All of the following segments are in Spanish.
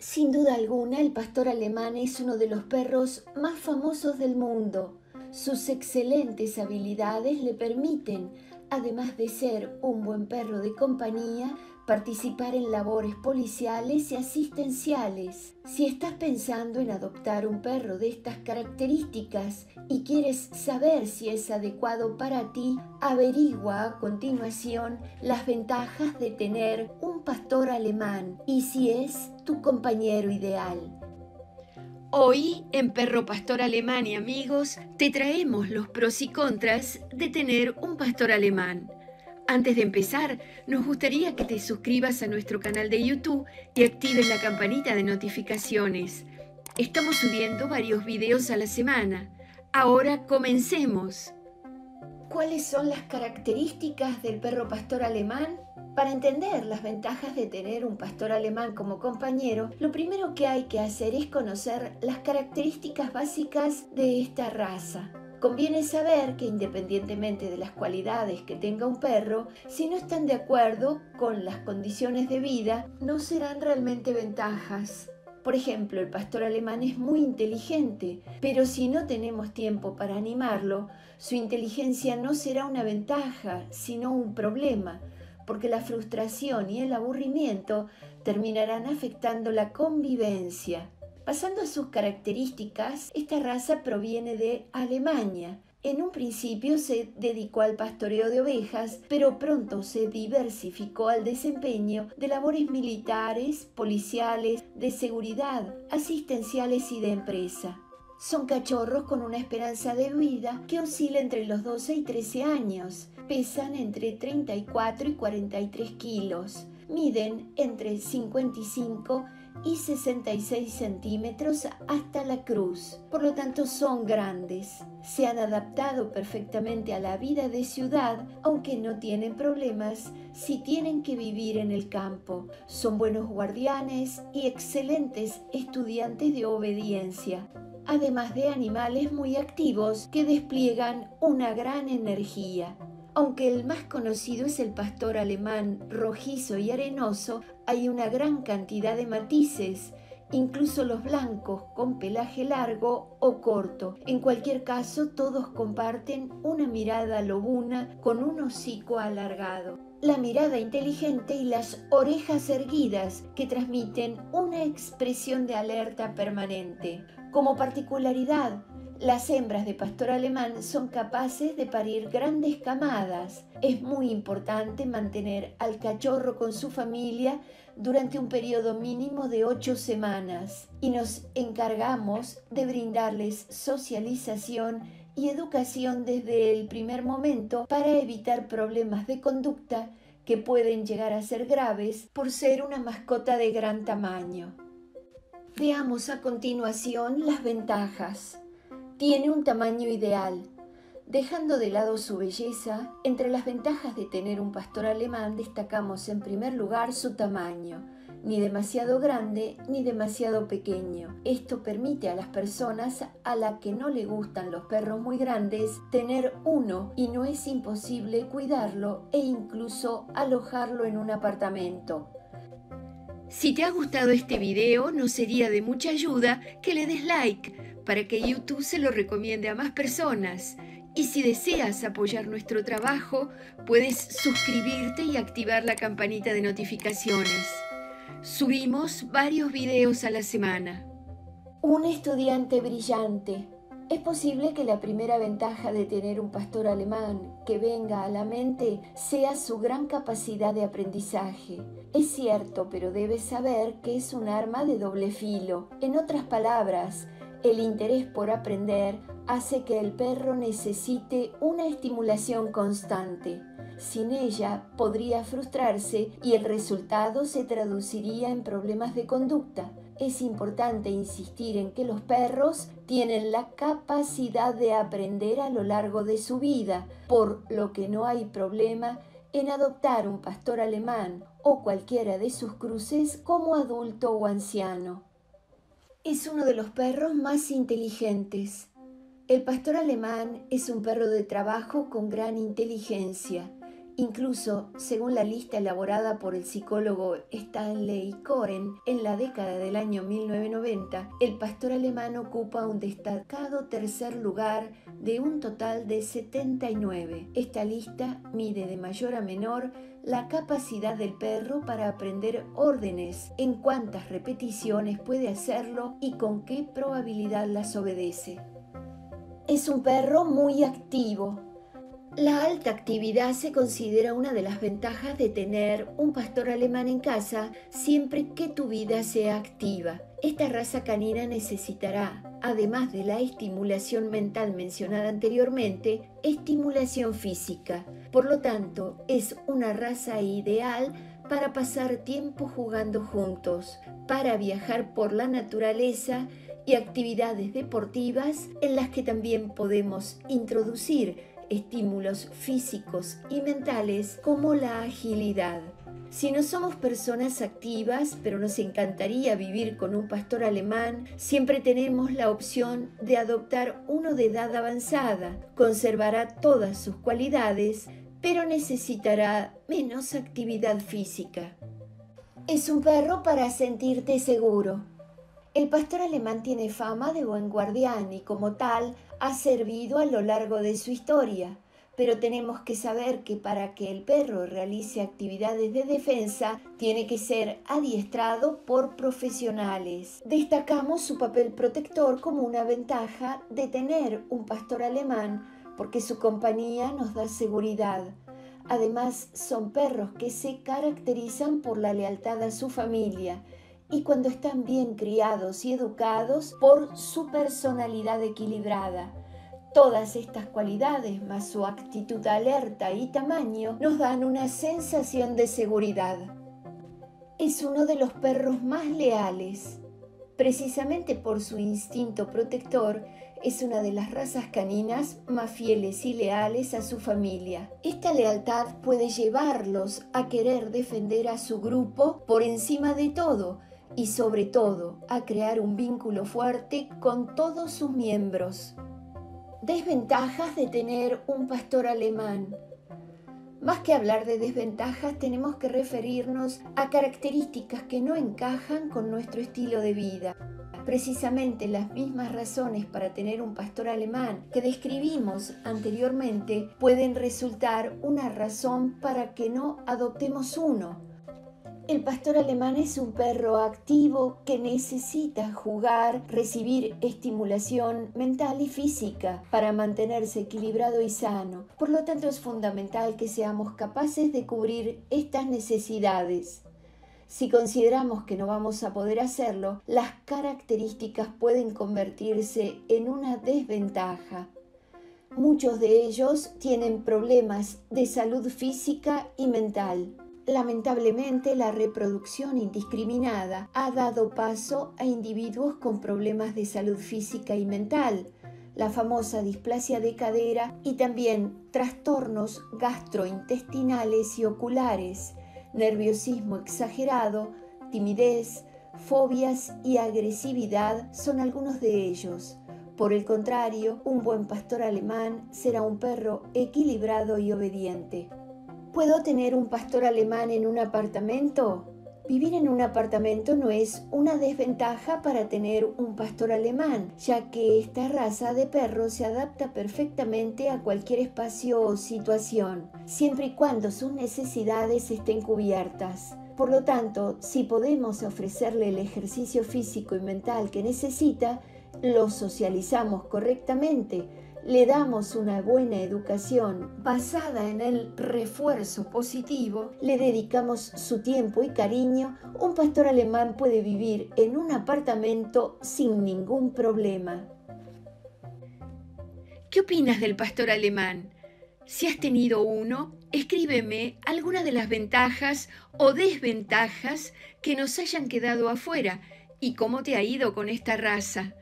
Sin duda alguna, el pastor alemán es uno de los perros más famosos del mundo. Sus excelentes habilidades le permiten, además de ser un buen perro de compañía, participar en labores policiales y asistenciales. Si estás pensando en adoptar un perro de estas características y quieres saber si es adecuado para ti, averigua a continuación las ventajas de tener un pastor alemán y si es tu compañero ideal. Hoy, en Perro Pastor Alemán y amigos, te traemos los pros y contras de tener un pastor alemán. Antes de empezar, nos gustaría que te suscribas a nuestro canal de YouTube y actives la campanita de notificaciones. Estamos subiendo varios videos a la semana. Ahora comencemos. ¿Cuáles son las características del perro pastor alemán? Para entender las ventajas de tener un pastor alemán como compañero, lo primero que hay que hacer es conocer las características básicas de esta raza. Conviene saber que independientemente de las cualidades que tenga un perro, si no están de acuerdo con las condiciones de vida, no serán realmente ventajas. Por ejemplo, el pastor alemán es muy inteligente, pero si no tenemos tiempo para animarlo, su inteligencia no será una ventaja, sino un problema, porque la frustración y el aburrimiento terminarán afectando la convivencia. Pasando a sus características, esta raza proviene de Alemania. En un principio se dedicó al pastoreo de ovejas, pero pronto se diversificó al desempeño de labores militares, policiales, de seguridad, asistenciales y de empresa. Son cachorros con una esperanza de vida que oscila entre los 12 y 13 años. Pesan entre 34 y 43 kilos. Miden entre 55 y 66 centímetros hasta la cruz. Por lo tanto, son grandes. Se han adaptado perfectamente a la vida de ciudad, aunque no tienen problemas si tienen que vivir en el campo. Son buenos guardianes y excelentes estudiantes de obediencia además de animales muy activos que despliegan una gran energía. Aunque el más conocido es el pastor alemán rojizo y arenoso, hay una gran cantidad de matices, incluso los blancos con pelaje largo o corto. En cualquier caso, todos comparten una mirada lobuna con un hocico alargado. La mirada inteligente y las orejas erguidas que transmiten una expresión de alerta permanente. Como particularidad, las hembras de pastor alemán son capaces de parir grandes camadas. Es muy importante mantener al cachorro con su familia durante un periodo mínimo de ocho semanas y nos encargamos de brindarles socialización y educación desde el primer momento para evitar problemas de conducta que pueden llegar a ser graves por ser una mascota de gran tamaño. Veamos a continuación las ventajas. Tiene un tamaño ideal. Dejando de lado su belleza, entre las ventajas de tener un pastor alemán destacamos en primer lugar su tamaño, ni demasiado grande ni demasiado pequeño. Esto permite a las personas a las que no le gustan los perros muy grandes tener uno y no es imposible cuidarlo e incluso alojarlo en un apartamento. Si te ha gustado este video, nos sería de mucha ayuda que le des like para que YouTube se lo recomiende a más personas. Y si deseas apoyar nuestro trabajo, puedes suscribirte y activar la campanita de notificaciones. Subimos varios videos a la semana. Un estudiante brillante. Es posible que la primera ventaja de tener un pastor alemán que venga a la mente sea su gran capacidad de aprendizaje. Es cierto, pero debes saber que es un arma de doble filo. En otras palabras, el interés por aprender hace que el perro necesite una estimulación constante. Sin ella podría frustrarse y el resultado se traduciría en problemas de conducta. Es importante insistir en que los perros tienen la capacidad de aprender a lo largo de su vida, por lo que no hay problema en adoptar un pastor alemán o cualquiera de sus cruces como adulto o anciano. Es uno de los perros más inteligentes. El pastor alemán es un perro de trabajo con gran inteligencia Incluso, según la lista elaborada por el psicólogo Stanley Coren en la década del año 1990, el pastor alemán ocupa un destacado tercer lugar de un total de 79. Esta lista mide de mayor a menor la capacidad del perro para aprender órdenes, en cuántas repeticiones puede hacerlo y con qué probabilidad las obedece. Es un perro muy activo, la alta actividad se considera una de las ventajas de tener un pastor alemán en casa siempre que tu vida sea activa. Esta raza canina necesitará, además de la estimulación mental mencionada anteriormente, estimulación física. Por lo tanto, es una raza ideal para pasar tiempo jugando juntos, para viajar por la naturaleza y actividades deportivas en las que también podemos introducir estímulos físicos y mentales como la agilidad. Si no somos personas activas, pero nos encantaría vivir con un pastor alemán, siempre tenemos la opción de adoptar uno de edad avanzada. Conservará todas sus cualidades, pero necesitará menos actividad física. Es un perro para sentirte seguro. El pastor alemán tiene fama de buen guardián y como tal ha servido a lo largo de su historia, pero tenemos que saber que para que el perro realice actividades de defensa tiene que ser adiestrado por profesionales. Destacamos su papel protector como una ventaja de tener un pastor alemán porque su compañía nos da seguridad. Además, son perros que se caracterizan por la lealtad a su familia y cuando están bien criados y educados por su personalidad equilibrada. Todas estas cualidades, más su actitud alerta y tamaño, nos dan una sensación de seguridad. Es uno de los perros más leales. Precisamente por su instinto protector, es una de las razas caninas más fieles y leales a su familia. Esta lealtad puede llevarlos a querer defender a su grupo por encima de todo, y sobre todo a crear un vínculo fuerte con todos sus miembros. Desventajas de tener un pastor alemán. Más que hablar de desventajas, tenemos que referirnos a características que no encajan con nuestro estilo de vida. Precisamente las mismas razones para tener un pastor alemán que describimos anteriormente pueden resultar una razón para que no adoptemos uno el pastor alemán es un perro activo que necesita jugar, recibir estimulación mental y física para mantenerse equilibrado y sano. Por lo tanto, es fundamental que seamos capaces de cubrir estas necesidades. Si consideramos que no vamos a poder hacerlo, las características pueden convertirse en una desventaja. Muchos de ellos tienen problemas de salud física y mental. Lamentablemente, la reproducción indiscriminada ha dado paso a individuos con problemas de salud física y mental, la famosa displasia de cadera y también trastornos gastrointestinales y oculares, nerviosismo exagerado, timidez, fobias y agresividad son algunos de ellos. Por el contrario, un buen pastor alemán será un perro equilibrado y obediente. ¿Puedo tener un pastor alemán en un apartamento? Vivir en un apartamento no es una desventaja para tener un pastor alemán, ya que esta raza de perro se adapta perfectamente a cualquier espacio o situación, siempre y cuando sus necesidades estén cubiertas. Por lo tanto, si podemos ofrecerle el ejercicio físico y mental que necesita, lo socializamos correctamente, le damos una buena educación basada en el refuerzo positivo, le dedicamos su tiempo y cariño, un pastor alemán puede vivir en un apartamento sin ningún problema. ¿Qué opinas del pastor alemán? Si has tenido uno, escríbeme alguna de las ventajas o desventajas que nos hayan quedado afuera y cómo te ha ido con esta raza.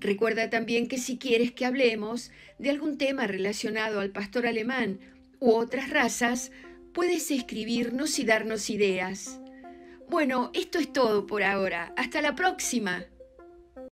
Recuerda también que si quieres que hablemos de algún tema relacionado al pastor alemán u otras razas, puedes escribirnos y darnos ideas. Bueno, esto es todo por ahora. Hasta la próxima.